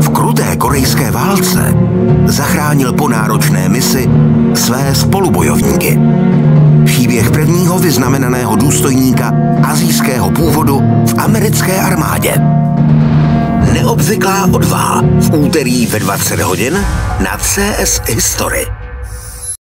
V kruté korejské válce zachránil po náročné misi své spolubojovníky. Příběh prvního vyznamenaného důstojníka azijského původu v americké armádě. Neobvyklá odvaha v úterý ve 20 hodin na CS History.